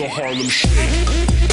The Harlem Shake.